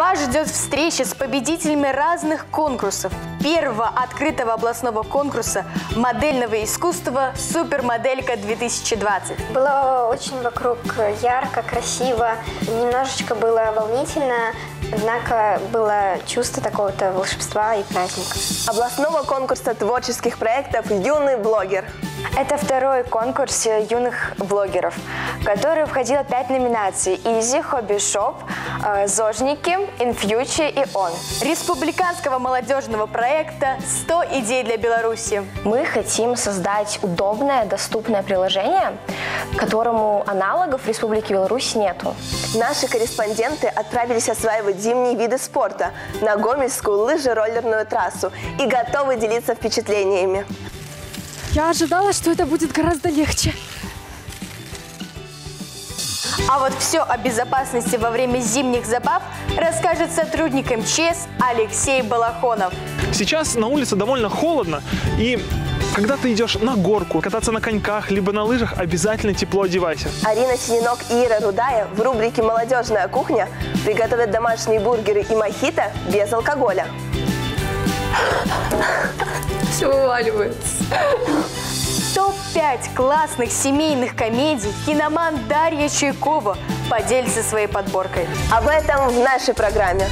Вас ждет встреча с победителями разных конкурсов. Первого открытого областного конкурса модельного искусства «Супермоделька-2020». Было очень вокруг ярко, красиво, немножечко было волнительно, однако было чувство такого-то волшебства и праздника. Областного конкурса творческих проектов «Юный блогер». Это второй конкурс юных блогеров, в который входило пять номинаций. Easy, Hobby Shop, э, Зожники, InFuture и Он. Республиканского молодежного проекта «100 идей для Беларуси». Мы хотим создать удобное, доступное приложение, которому аналогов в Республике Беларусь нету. Наши корреспонденты отправились осваивать зимние виды спорта на Гомельскую лыжероллерную трассу и готовы делиться впечатлениями. Я ожидала, что это будет гораздо легче. А вот все о безопасности во время зимних забав расскажет сотрудник МЧС Алексей Балахонов. Сейчас на улице довольно холодно, и когда ты идешь на горку, кататься на коньках, либо на лыжах, обязательно тепло одевайся. Арина Синенок и Ира Рудая в рубрике «Молодежная кухня» приготовят домашние бургеры и мохито без алкоголя. Все вываливается. Топ-5 классных семейных комедий киноман Дарья Чуйкова поделится своей подборкой. Об этом в нашей программе.